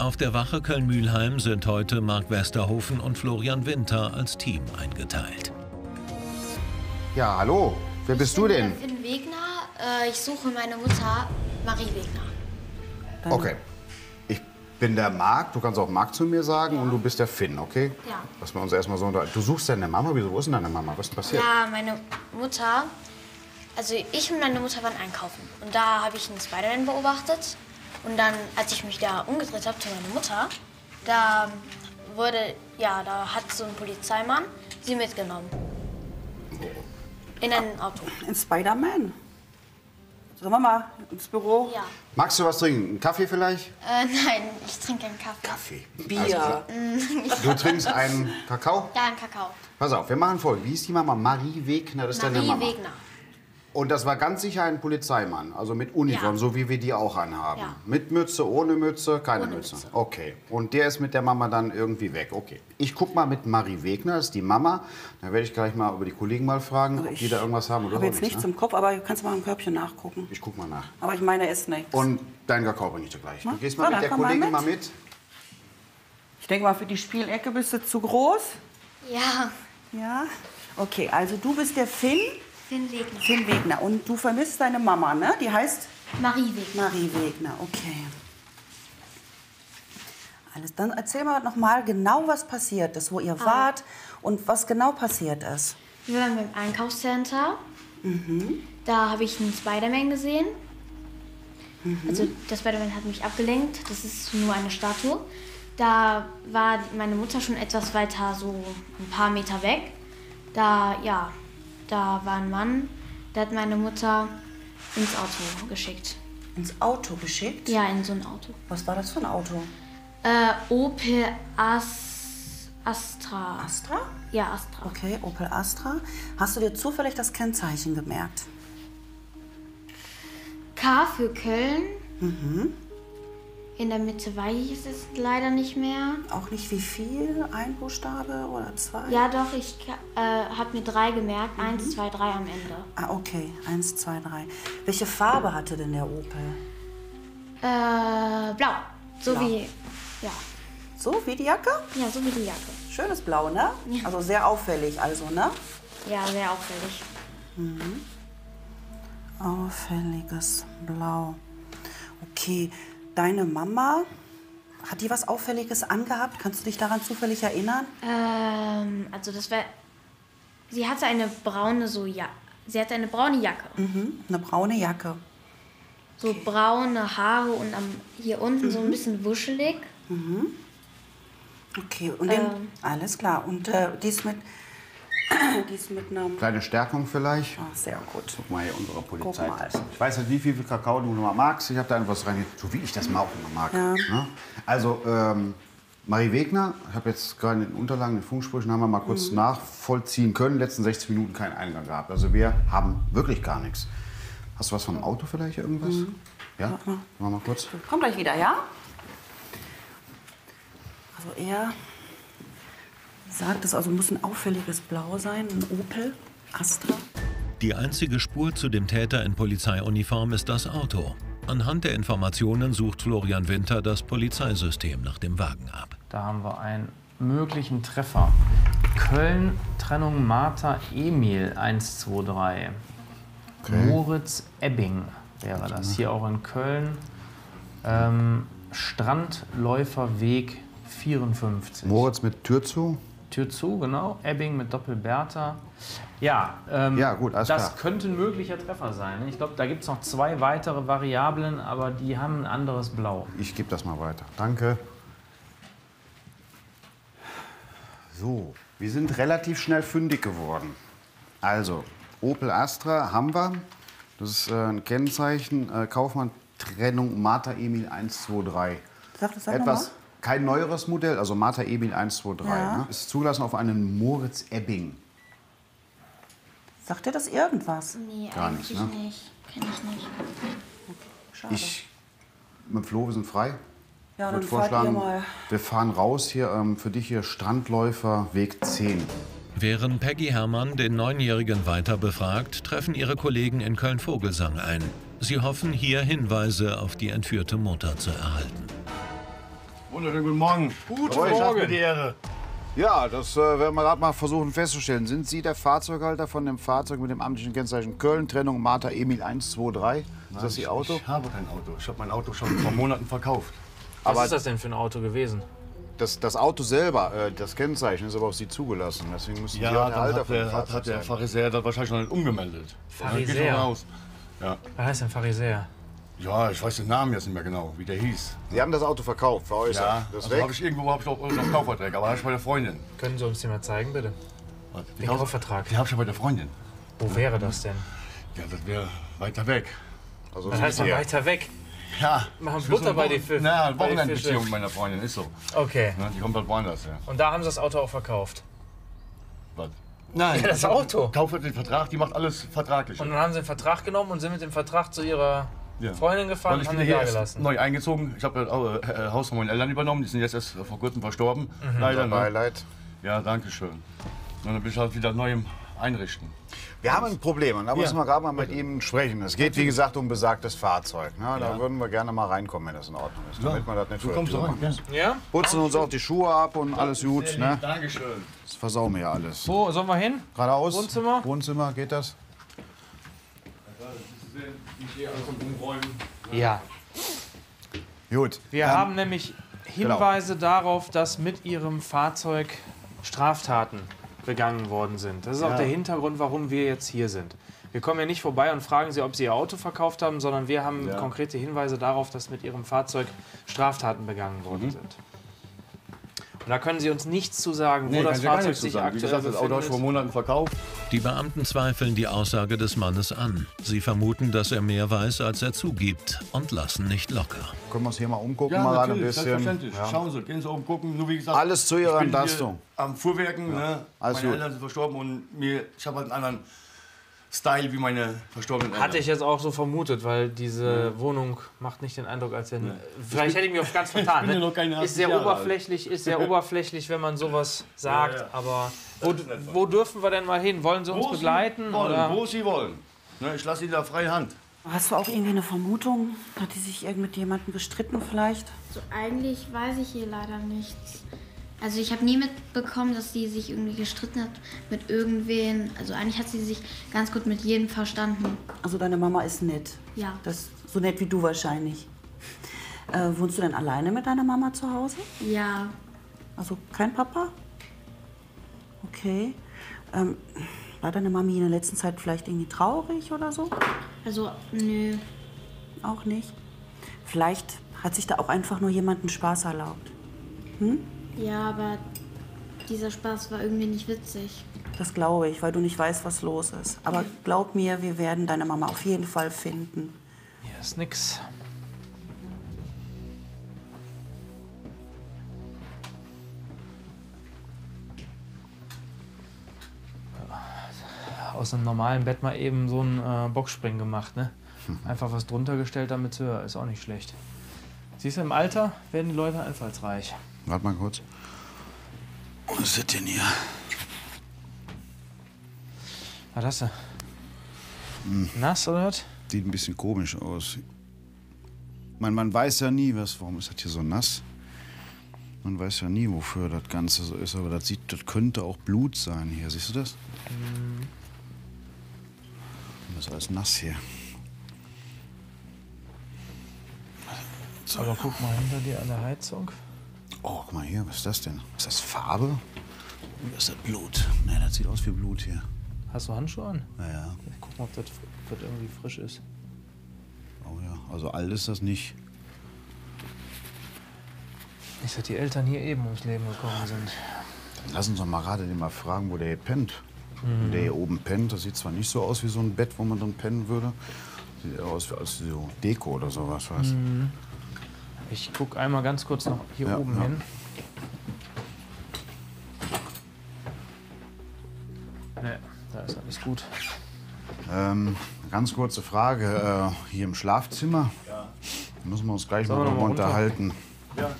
Auf der Wache Köln-Mülheim sind heute Mark Westerhofen und Florian Winter als Team eingeteilt. Ja, hallo. Wer bist du denn? Ich bin Finn Wegner. Äh, ich suche meine Mutter, Marie Wegner. Okay. Ich bin der Marc. Du kannst auch Marc zu mir sagen und du bist der Finn, okay? Ja. Lass wir uns erstmal so unter. Du suchst deine Mama? Wieso? Wo ist denn deine Mama? Was ist denn passiert? Ja, meine Mutter. Also ich und meine Mutter waren einkaufen. Und da habe ich einen Spider-Man beobachtet. Und dann, als ich mich da umgedreht habe zu meiner Mutter, da wurde, ja, da hat so ein Polizeimann sie mitgenommen. In ein Auto. In Spider-Man. Sollen wir mal ins Büro? Ja. Magst du was trinken? Einen Kaffee vielleicht? Äh, nein, ich trinke einen Kaffee. Kaffee. Bier. Klar. Du trinkst einen Kakao? Ja, einen Kakao. Pass auf, wir machen folgendes. Wie ist die Mama? Marie Wegner, das ist deine Marie Mama. Wegner. Und das war ganz sicher ein Polizeimann, also mit Uniform, Ja. so wie wir die auch anhaben. Ja. Mit Mütze, ohne Mütze, keine Ohne Mütze. Mütze. Okay. Und der ist mit der Mama dann irgendwie weg. Okay. Ich guck mal mit Marie Wegner, das ist die Mama. Dann werde ich gleich mal über die Kollegen mal fragen, ob die da irgendwas haben Ich oder habe auch jetzt nicht. nichts Ne? im Kopf, aber du kannst mal im Körbchen nachgucken. Ich guck mal nach. Aber ich meine, ist nichts. Und deinen Kakao bringe ich dir gleich. Du gehst so, mal mit dann der Kollegin mit. mal mit. Ich denke mal, für die Spielecke bist du zu groß. Ja, Ja. Okay, also du bist der Finn, Finn Wegner. Finn Wegner. Und du vermisst deine Mama, ne? Die heißt Marie Wegner. Marie Wegner. Okay. Alles. Dann erzähl mal noch mal genau, was passiert ist, wo ihr Ah. wart und was genau passiert ist. Wir waren beim Einkaufscenter. Da habe ich einen Spider-Man gesehen. Also der Spider-Man hat mich abgelenkt. Das ist nur eine Statue. Da war meine Mutter schon etwas weiter, so ein paar Meter weg. Da, ja, da war ein Mann, der hat meine Mutter ins Auto geschickt. Ins Auto geschickt. Ja, in so ein Auto. Was war das für ein Auto? Äh, Opel As Astra. Astra? Ja, Astra. Okay, Opel Astra. Hast du dir zufällig das Kennzeichen gemerkt? K für Köln. In der Mitte weiß ich es leider nicht mehr. Auch nicht wie viel? Ein Buchstabe oder zwei? Ja, doch, ich äh, habe mir drei gemerkt. Eins, zwei, drei am Ende. Ah, okay. Eins, zwei, drei. Welche Farbe hatte denn der Opel? Äh, blau. So Blau. wie, ja. So wie die Jacke? Ja, so wie die Jacke. Schönes Blau, ne? Ja. Also sehr auffällig, also, ne? Ja, sehr auffällig. Auffälliges Blau. Okay. Deine Mama, hat die was Auffälliges angehabt? Kannst du dich daran zufällig erinnern? Ähm, also das wäre, sie hatte eine braune, so, ja, sie hatte eine braune Jacke. Mhm. Eine braune Jacke. So braune Haare und am, hier unten so ein bisschen wuschelig. Okay, und Ähm. alles klar. Und äh, die ist mit, die ist mit einem, Kleine Stärkung vielleicht. ah, sehr gut. Guck mal hier, unsere Polizei. Mal. Ich weiß nicht, wie viel Kakao du noch mal magst. Ich habe da etwas rein, so wie ich das mal auch immer mag. Ja. Ne? Also, ähm, Marie Wegner, ich habe jetzt gerade in den Unterlagen, in den Funksprüchen, haben wir mal kurz nachvollziehen können. Letzten 60 Minuten keinen Eingang gehabt. Also wir haben wirklich gar nichts. Hast du was vom Auto vielleicht irgendwas? Ja? Machen wir mal kurz. Komm gleich wieder, ja? Also er sagt es, also muss ein auffälliges Blau sein, ein Opel Astra. Die einzige Spur zu dem Täter in Polizeiuniform ist das Auto. Anhand der Informationen sucht Florian Winter das Polizeisystem nach dem Wagen ab. Da haben wir einen möglichen Treffer. Köln, Trennung Martha Emil 123. Moritz Ebbing wäre das. Hier auch in Köln. Ähm, Strandläuferweg 54. Moritz mit Tür zu. Tür zu, genau. Ebbing mit Doppelbertha. Ja, ähm, Ja, gut, alles das klar. könnte ein möglicher Treffer sein. Ich glaube, da gibt es noch zwei weitere Variablen, aber die haben ein anderes Blau. Ich gebe das mal weiter. Danke. So, wir sind relativ schnell fündig geworden. Also, Opel Astra haben wir. Das ist äh, ein Kennzeichen. Äh, Kaufmann Trennung Martha Emil 123. Sag das sag Etwas, noch kein neueres Modell, also Martha Emil 123. Ja. Ne? Ist zugelassen auf einen Moritz Ebbing. Sagt dir das irgendwas? Nee, Gar eigentlich nicht, ne? nicht. Kenn ich nicht. Schade. Ich mit Flo, wir sind frei. ja, Ich dann vorschlagen, mal. wir fahren raus hier. Ähm, für dich hier Strandläufer Weg 10. Während Peggy Herrmann den Neunjährigen weiter befragt, treffen ihre Kollegen in Köln-Vogelsang ein. Sie hoffen, hier Hinweise auf die entführte Mutter zu erhalten. Wunderschönen guten Morgen. Guten Morgen. die Ehre. Ja, das äh, werden wir gerade mal versuchen festzustellen. Sind Sie der Fahrzeughalter von dem Fahrzeug mit dem amtlichen Kennzeichen Köln, Trennung Martha Emil 123? Ist das Ihr Auto? Ich habe kein Auto. Ich habe mein Auto schon vor Monaten verkauft. Was Aber ist das denn für ein Auto gewesen? das, das Auto selber, äh, das Kennzeichen ist aber auf Sie zugelassen. Deswegen müssen Sie auch der Halter hat von der, hat, hat der. Pharisäer das wahrscheinlich noch nicht umgemeldet. Pharisäer? Ja. Was heißt denn Pharisäer? Ja, ich weiß den Namen jetzt nicht mehr genau, wie der hieß. Sie haben das Auto verkauft, veräußert. Ja, das ist also habe ich irgendwo hab ich auch noch Kaufverträge, aber habe ich bei der Freundin. Können Sie uns den mal zeigen, bitte? Was, Den Kauf- Kaufvertrag. Die habe ich ja bei der Freundin. Wo wäre das denn? Ja, das wäre weiter weg. Also Das heißt ja- weiter weg. Ja. Machen Butter bei Wochen- die Fische. Na, Wochenendbeziehung meiner Freundin ist so. Okay. Ne, die kommt halt woanders her. Und da haben Sie das Auto auch verkauft. Was? Nein, Ja, das Auto. Kauf den Vertrag, die macht alles vertraglich. Und dann haben Sie einen Vertrag genommen und sind mit dem Vertrag zu Ihrer Ja. Freundin gefahren Weil und ich haben bin den hier da erst gelassen. neu eingezogen. Ich habe das äh, Haus von meinen Eltern übernommen. Die sind jetzt erst vor kurzem verstorben. Leider. Ne? Beileid. Ja, danke schön. Und dann bin ich halt wieder neu im Einrichten. Wir haben ein Problem und da müssen wir gerade mal mit Ihnen sprechen. Es geht, wie gesagt, um besagtes Fahrzeug. Ne? Da würden wir gerne mal reinkommen, wenn das in Ordnung ist. Damit wir das nicht Du kommst rein. Ja. Ja? Putzen uns auch die Schuhe ab und alles gut. Ne? Dankeschön. Das versauen wir ja alles. Wo sollen wir hin? Geradeaus. Wohnzimmer? Wohnzimmer, geht das? Ja. Gut. Wir Ähm, haben nämlich Hinweise darauf, dass mit Ihrem Fahrzeug Straftaten begangen worden sind. Das ist auch der Hintergrund, warum wir jetzt hier sind. Wir kommen ja nicht vorbei und fragen Sie, ob Sie Ihr Auto verkauft haben, sondern wir haben konkrete Hinweise darauf, dass mit Ihrem Fahrzeug Straftaten begangen worden sind. Da können Sie uns nichts zu sagen, wo Nee, das ja Fahrzeug sich sagen. Wie aktuell gesagt, das Auto vor. Monaten verkauft. Die Beamten zweifeln die Aussage des Mannes an. Sie vermuten, dass er mehr weiß, als er zugibt und lassen nicht locker. Können wir uns hier mal umgucken, Ja, mal ein bisschen. selbstverständlich. Schauen Sie, gehen Sie oben gucken. Nur wie gesagt, Alles zu Ihrer Entlastung. Am Fuhrwerken, ne? alles meine gut. Eltern sind verstorben und mir, ich habe halt einen anderen Style wie meine verstorbenen Eltern. Hatte ich jetzt auch so vermutet, weil diese Wohnung macht nicht den Eindruck, als wenn. Vielleicht hätte ich mich auch ganz vertan. ja ne? ist sehr 80 Jahre oberflächlich, ist sehr oberflächlich, wenn man sowas sagt. Ja, ja. Aber wo, wo dürfen wir denn mal hin? Wollen Sie uns Wo Sie begleiten? Wollen, Oder? Wo Sie wollen. Ne, ich lasse Ihnen da freie Hand. Hast du auch irgendwie eine Vermutung? Hat die sich irgend mit jemandem gestritten vielleicht? So, eigentlich weiß ich hier leider nichts. Also ich habe nie mitbekommen, dass sie sich irgendwie gestritten hat mit irgendwen. Also eigentlich hat sie sich ganz gut mit jedem verstanden. Also deine Mama ist nett. Ja. Das so nett wie du wahrscheinlich. Äh, wohnst du denn alleine mit deiner Mama zu Hause? Ja, Also kein Papa? Okay. Ähm, war deine Mami in der letzten Zeit vielleicht irgendwie traurig oder so? also nö. Auch nicht. Vielleicht hat sich da auch einfach nur jemand einen Spaß erlaubt. Ja, aber dieser Spaß war irgendwie nicht witzig. Das glaube ich, weil du nicht weißt, was los ist. Aber glaub mir, wir werden deine Mama auf jeden Fall finden. Hier ist nix. Aus einem normalen Bett mal eben so einen äh, Boxspring gemacht, ne? Einfach was drunter gestellt, damit es höher ist, auch nicht schlecht. Siehst du, im Alter werden die Leute einfallsreich. Warte mal kurz. Was ist das denn hier? Was hast du? Nass oder was? Sieht ein bisschen komisch aus. Man, man weiß ja nie, was, warum ist das hier so nass? Man weiß ja nie, wofür das Ganze so ist, aber das, sieht, das könnte auch Blut sein hier. Siehst du das? Das ist alles nass hier. Aber guck mal hinter dir an der Heizung. Oh, guck mal hier, was ist das denn? Ist das Farbe? Oder ist das Blut? Ne, das sieht aus wie Blut hier. Hast du Handschuhe an? Naja, Ich guck mal, ob das, ob das irgendwie frisch ist. oh ja. Also alt ist das nicht. Nicht, dass die Eltern hier eben ums Leben gekommen sind. Dann lass uns doch mal gerade den mal fragen, wo der hier pennt. Wenn Der hier oben pennt, das sieht zwar nicht so aus wie so ein Bett, wo man dann pennen würde. Sieht eher aus wie als so Deko oder sowas, weißt du? Ich guck einmal ganz kurz noch hier Ja, oben ja. hin. Ne, da ist alles gut. Ähm, ganz kurze Frage. Äh, hier im Schlafzimmer. Ja. Müssen wir uns gleich Sollen mal drüber unterhalten. Ja.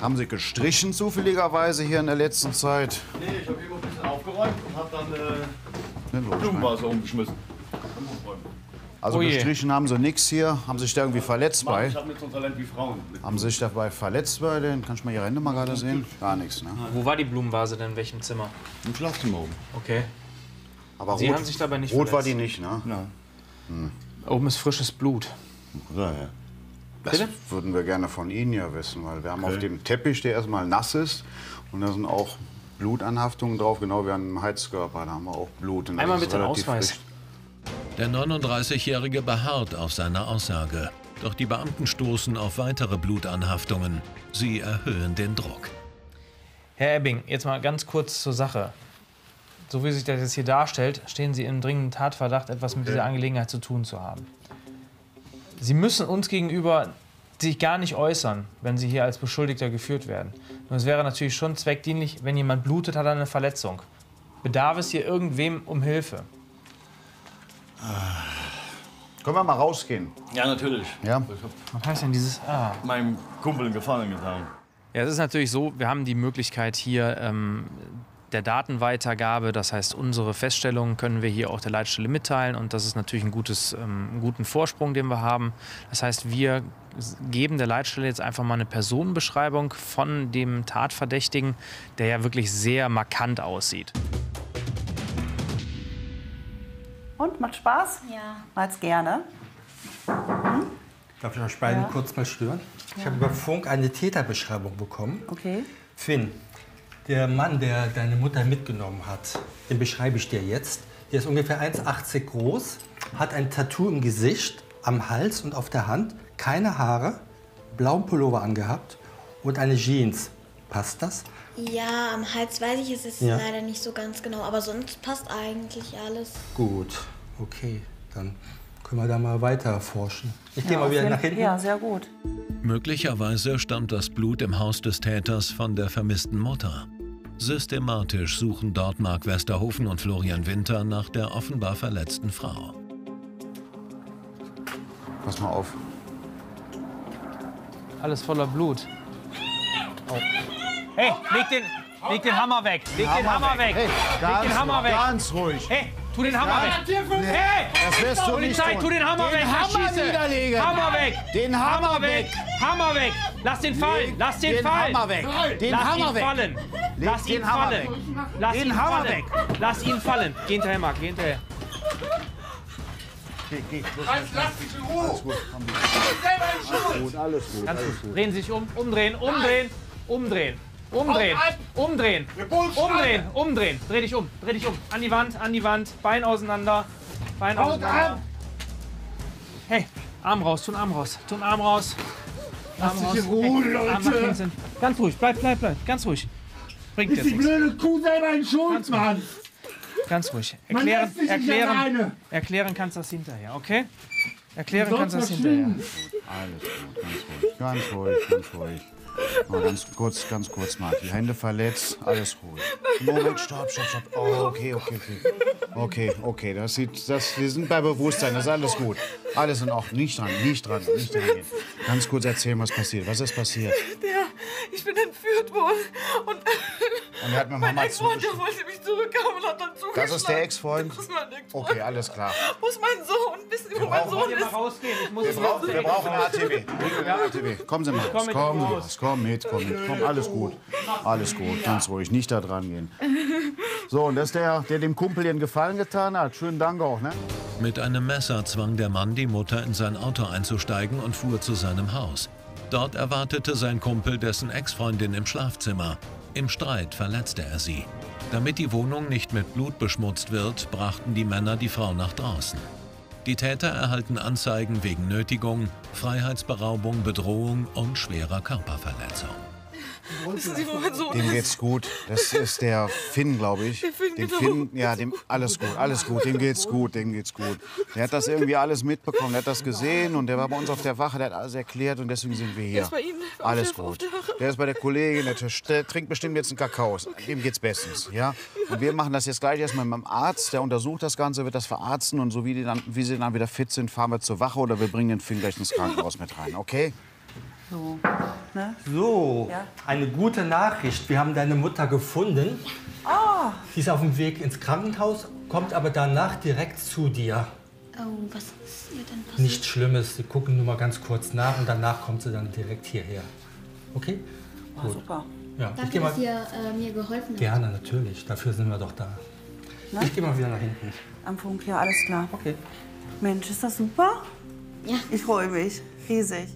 Haben Sie gestrichen zufälligerweise hier in der letzten Zeit? Nee, ich habe eben ein bisschen aufgeräumt und habe dann äh, Ne, ne? Blumenvase umgeschmissen. Also Oh je. gestrichen haben sie nichts hier. Haben sich da irgendwie verletzt bei? Ich habe nicht so ein Talent wie Frauen. Haben sie sich dabei verletzt bei den? Kannst du mal ihre Hände mal gerade sehen? Gar nichts, ne? Wo war die Blumenvase denn? In welchem Zimmer? Im Schlafzimmer oben. Okay. Aber Sie rot, haben sich dabei nicht rot war verletzt. die nicht, ne? Nein. Oben ist frisches Blut. Daher. Das würden wir gerne von Ihnen ja wissen, weil wir haben auf dem Teppich, der erstmal nass ist, und da sind auch Blutanhaftungen drauf, genau wie an dem Heizkörper. Da haben wir auch Blut. Einmal bitte Ausweis. frisch. Der 39-Jährige beharrt auf seiner Aussage. Doch die Beamten stoßen auf weitere Blutanhaftungen. Sie erhöhen den Druck. Herr Ebbing, jetzt mal ganz kurz zur Sache. So wie sich das jetzt hier darstellt, stehen Sie im dringenden Tatverdacht, etwas mit dieser Angelegenheit zu tun zu haben. Sie müssen uns gegenüber sich gar nicht äußern, wenn Sie hier als Beschuldigter geführt werden. Nur es wäre natürlich schon zweckdienlich, wenn jemand blutet, hat er eine Verletzung. Bedarf es hier irgendwem um Hilfe? Können wir mal rausgehen? Ja, natürlich. Ja. Ich habe Was heißt denn dieses Ah? meinem Kumpel einen Gefallen getan. Ja, es ist natürlich so, wir haben die Möglichkeit hier ähm, der Datenweitergabe, das heißt, unsere Feststellungen können wir hier auch der Leitstelle mitteilen und das ist natürlich ein gutes, ähm, einen guten Vorsprung, den wir haben. Das heißt, wir geben der Leitstelle jetzt einfach mal eine Personenbeschreibung von dem Tatverdächtigen, der ja wirklich sehr markant aussieht. Und, macht Spaß? Ja. Mal's gerne. Darf ich euch beiden kurz mal stören? Ich habe über Funk eine Täterbeschreibung bekommen. Okay. Finn, der Mann, der deine Mutter mitgenommen hat, den beschreibe ich dir jetzt. Der ist ungefähr 1,80 groß, hat ein Tattoo im Gesicht, am Hals und auf der Hand, keine Haare, blauen Pullover angehabt und eine Jeans. Passt das? Ja, am Hals weiß ich es ist Ja. leider nicht so ganz genau, aber sonst passt eigentlich alles. Gut, okay, dann können wir da mal weiter forschen. Ich gehe mal wieder nach hinten. Ja, sehr gut. Möglicherweise stammt das Blut im Haus des Täters von der vermissten Mutter. Systematisch suchen dort Mark Westerhofen und Florian Winter nach der offenbar verletzten Frau. Pass mal auf. Alles voller Blut. Hey, leg den, leg den Hammer weg! Leg den Hammer weg! Hey, leg den Hammer weg! Ganz ruhig. Hey, tu den Hammer weg! Hey! Das wirst du nicht Polizei, tun. tu den Hammer Den weg! Hammer Schieße. niederlegen. Hammer weg! Den Hammer weg. Hammer weg! Lass den fallen! Lass den, Den fallen! Hammer weg. Den Lass Hammer ihn weg. fallen! Lass ihn fallen! Lass Den ihn fallen! weg. Lass ihn fallen! Geh hinterher, Marc, geh hinterher. Gut, alles gut. Ganz gut. Drehen Sie sich um, umdrehen, umdrehen, umdrehen, umdrehen, umdrehen, umdrehen, umdrehen. Dreh dich um, dreh dich um. An die Wand, an die Wand, Bein auseinander, Bein auseinander. Hey, Arm raus, tun Arm raus, tun Arm raus. Arm raus. in Ruhe, hey, hinten. Ganz ruhig, bleib, bleib, bleib, ganz ruhig. Bringt jetzt nichts. blöde Kuh selber in Schuld, Mann. Ganz ruhig. Erklären, erklären, erklären kannst du das hinterher, okay? Erklären kannst du das hinterher. Alles gut, ganz ruhig. Ganz ruhig, ganz ruhig. Mal ganz kurz, ganz kurz, Marc. Die Hände verletzt, alles ruhig. Moment, stopp, stopp, stopp. Oh, okay, okay, okay. Okay, okay, das sieht, das, wir sind bei Bewusstsein, das ist alles gut. Alles in Ordnung. Nicht dran, nicht dran, nicht dran gehen. Ganz kurz erzählen, was passiert. Was ist passiert? Der, ich bin entführt worden und Und er hat mir mein Ex-Freund, der zugestimmt. wollte mich zurückhaben und hat dann zugeschlagen. Das ist der Ex-Freund? Das ist mein Ex-Freund. Okay, alles klar. Wo ist mein Sohn? Wissen Sie, wo mein Sohn ist? rausgehen? Ich muss Wir brauchen, wir brauchen eine ATW. Eine ATW. Kommen Sie mal raus. mit Kommen Sie. Komm mit, komm mit. Komm, alles gut. Alles gut. Ganz ruhig. Nicht da dran gehen. So, und das ist der, der dem Kumpel den Gefallen getan hat. Schönen Dank auch, ne? Mit einem Messer zwang der Mann die Mutter in sein Auto einzusteigen und fuhr zu seinem Haus. Dort erwartete sein Kumpel dessen Ex-Freundin im Schlafzimmer. Im Streit verletzte er sie. Damit die Wohnung nicht mit Blut beschmutzt wird, brachten die Männer die Frau nach draußen. Die Täter erhalten Anzeigen wegen Nötigung, Freiheitsberaubung, Bedrohung und schwerer Körperverletzung. Dem geht's gut. Das ist der Finn, glaube ich. Finn, dem genau. Finn, ja, dem alles gut, alles gut. Dem geht's gut, dem geht's gut. Der hat das irgendwie alles mitbekommen, der hat das gesehen und der war bei uns auf der Wache, der hat alles erklärt und deswegen sind wir hier. ist bei Ihnen Alles der- gut. der. Der ist bei der Kollegin, der, der trinkt bestimmt jetzt einen Kakao. Dem geht's bestens, ja. Und wir machen das jetzt gleich erstmal mit dem Arzt, der untersucht das Ganze, wird das verarzten und so wie, die dann, wie sie dann wieder fit sind, fahren wir zur Wache oder wir bringen den Finn gleich ins Krankenhaus mit rein, okay? So. Ne? So, Ja. eine gute Nachricht. Wir haben deine Mutter gefunden. Ah. Sie ist auf dem Weg ins Krankenhaus, kommt aber danach direkt zu dir. Oh, was ist ihr denn passiert? Nichts Schlimmes. Sie gucken nur mal ganz kurz nach und danach kommt sie dann direkt hierher. Okay? Oh, super. Ja, ich Danke, dass ihr äh, mir geholfen habt. Gerne, natürlich. Dafür sind wir doch da. Ich gehe mal wieder nach hinten. Am Funk, ja, alles klar. Okay. Mensch, ist das super? Ja. Ich freue mich. Riesig.